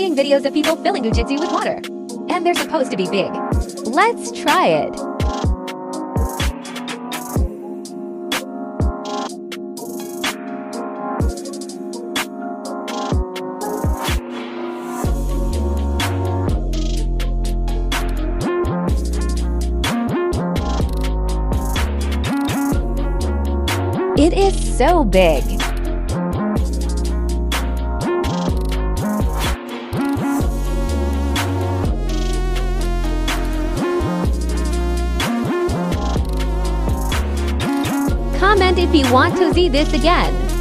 seeing videos of people filling Goo Jit Zu with water. And they're supposed to be big. Let's try it. It is so big. Comment if you want to see this again.